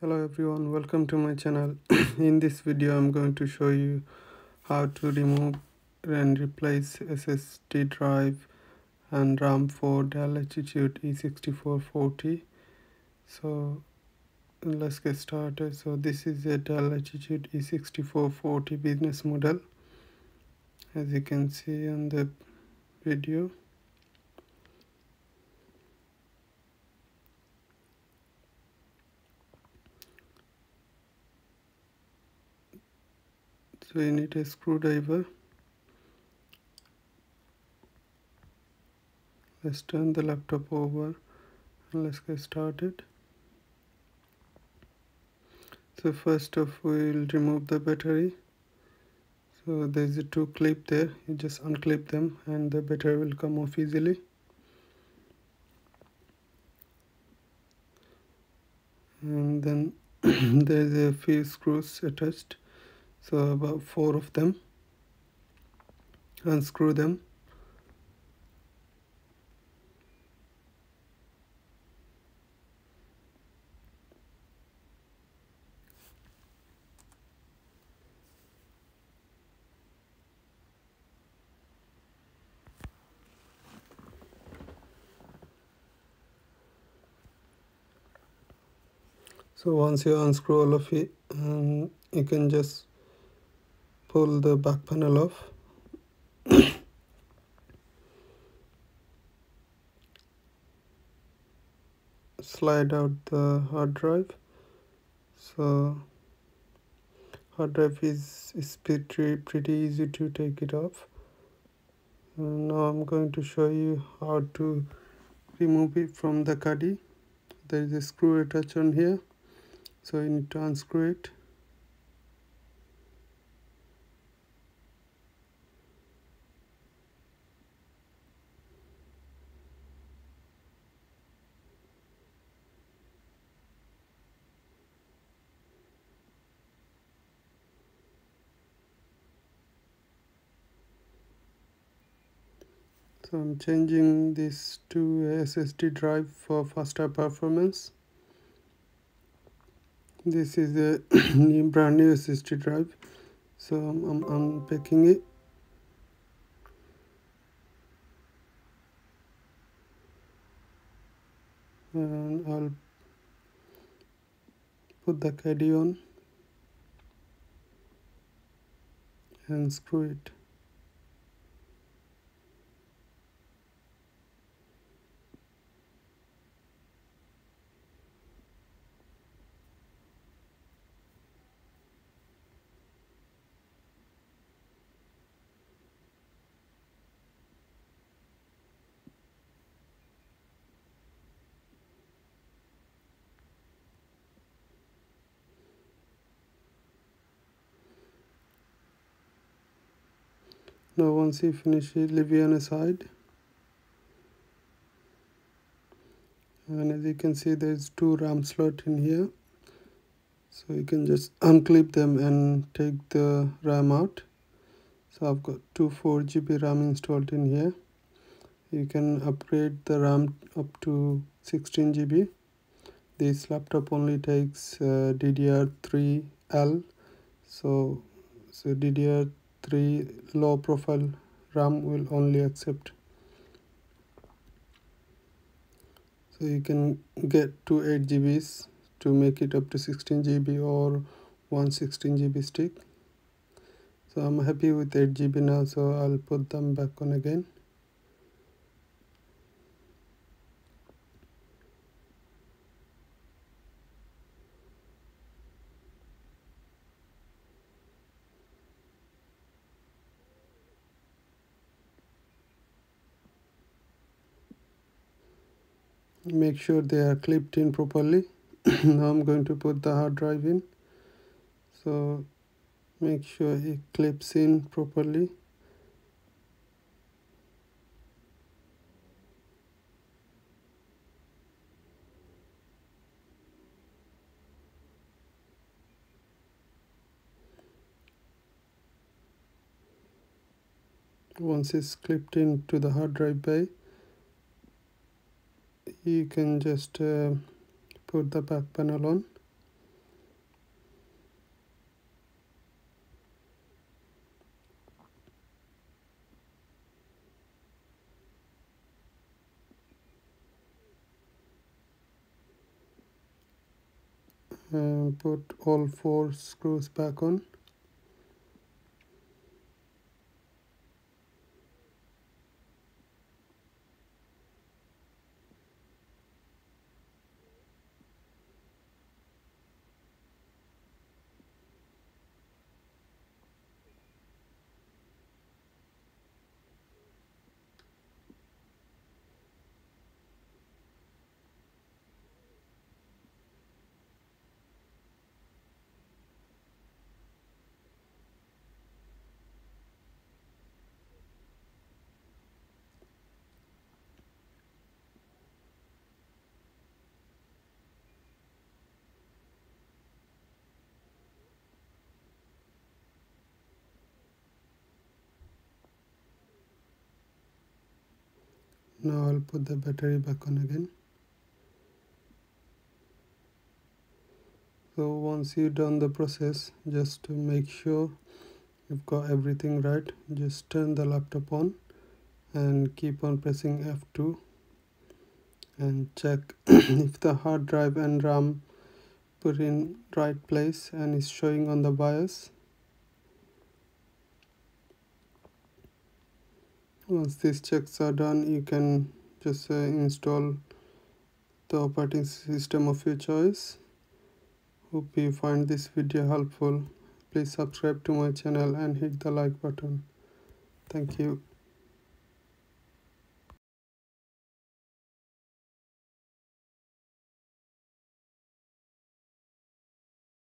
hello everyone welcome to my channel. In this video i'm going to show you how to remove and replace ssd drive and ram for dell latitude e6440 so let's get started. So this is a dell latitude e6440 business model. As you can see on the video so you need a screwdriver. Let's turn the laptop over and let's get started. So first off we'll remove the battery. So there's a two clip there. You just unclip them and the battery will come off easily. And then there's a few screws attached so about four of them. Unscrew them. So once you unscrew all of it um, you can just pull the back panel off. Slide out the hard drive. So hard drive is, is pretty, pretty easy to take it off. And now I'm going to show you how to remove it from the caddy there is a screw attached on here so you need to unscrew it so I'm changing this to SSD drive for faster performance. This is a new brand new SSD drive so I'm, unpacking it. And I'll put the caddy on and screw it now once you finish it leave it on a side. And as you can see there's two RAM slot in here. So you can just unclip them and take the RAM out. So I've got two 4 GB RAM installed in here. You can upgrade the RAM up to 16 GB this laptop only takes uh, DDR3L so so DDR 3 low profile RAM will only accept. So you can get two 8 GBs to make it up to 16 GB or one 16 GB stick. So I'm happy with 8 GB now so I'll put them back on again make sure they are clipped in properly. Now I'm going to put the hard drive in. So make sure it clips in properly. Once it's clipped into the hard drive bay you can just uh, put the back panel on. And put all four screws back on. Now I'll put the battery back on again. So once you've done the process just to make sure you've got everything right just turn the laptop on and keep on pressing F2 and check if the hard drive and RAM put in right place and is showing on the BIOS once these checks are done you can just uh, install the operating system of your choice. Hope you find this video helpful. Please subscribe to my channel and hit the like button. Thank you